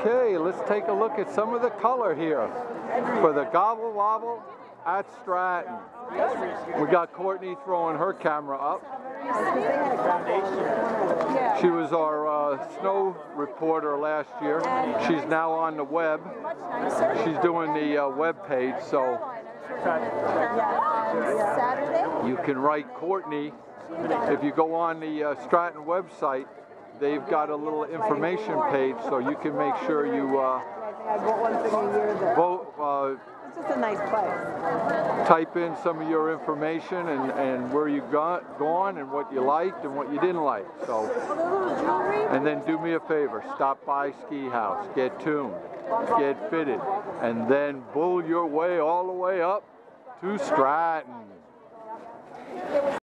Okay, let's take a look at some of the color here for the Gobble Wobble at Stratton. We got Courtney throwing her camera up. She was our uh, snow reporter last year. She's now on the web. She's doing the uh, web page, so you can write Courtney. If you go on the uh, Stratton website, they've got a little information page so you can make sure you uh, vote. Uh, It's just a nice place. type in some of your information and, and where you got gone and what you liked and what you didn't like. So, and then do me a favor, stop by Ski Haus, get tuned, get fitted, and then bull your way all the way up to Stratton.